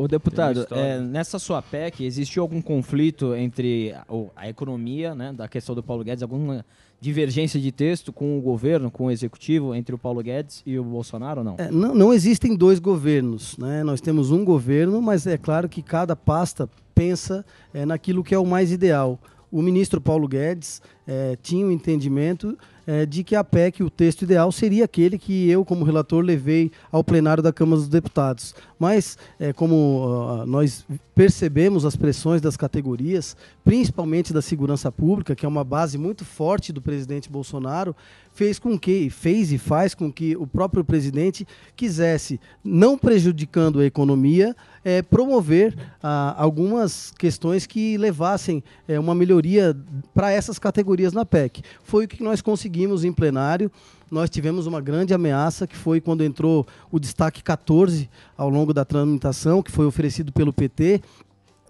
O deputado, é, nessa sua PEC, existiu algum conflito entre a, a, economia, né, da questão do Paulo Guedes, alguma divergência de texto com o governo, com o executivo, entre o Paulo Guedes e o Bolsonaro ou não? É, não, não existem dois governos, né? Nós temos um governo, mas é claro que cada pasta pensa é, naquilo que é o mais ideal. O ministro Paulo Guedes é, tinha o um entendimento é, de que a PEC, o texto ideal, seria aquele que eu, como relator, levei ao plenário da Câmara dos Deputados. Mas, é, como uh, nós percebemos as pressões das categorias, principalmente da segurança pública, que é uma base muito forte do presidente Bolsonaro, fez com que, fez e faz com que o próprio presidente quisesse, não prejudicando a economia, é, promover ah, algumas questões que levassem é, uma melhoria para essas categorias na PEC. Foi o que nós conseguimos em plenário nós tivemos uma grande ameaça, que foi quando entrou o destaque 14 ao longo da tramitação, que foi oferecido pelo PT,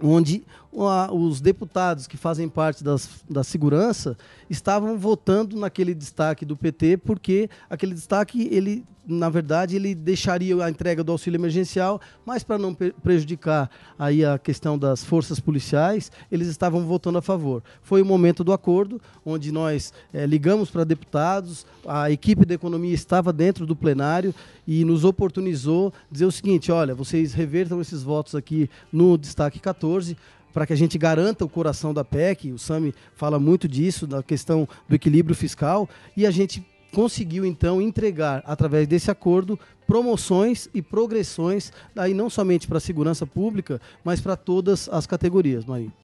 onde os deputados que fazem parte das, da segurança estavam votando naquele destaque do PT, porque aquele destaque, ele, na verdade, ele deixaria a entrega do auxílio emergencial, mas para não prejudicar aí a questão das forças policiais, eles estavam votando a favor. Foi o momento do acordo, onde nós é, ligamos para deputados, a equipe da economia estava dentro do plenário e nos oportunizou dizer o seguinte: olha, vocês revertam esses votos aqui no destaque 14 para que a gente garanta o coração da PEC. O Sami fala muito disso, da questão do equilíbrio fiscal, e a gente conseguiu então entregar através desse acordo promoções e progressões aí não somente para a segurança pública, mas para todas as categorias, Maria.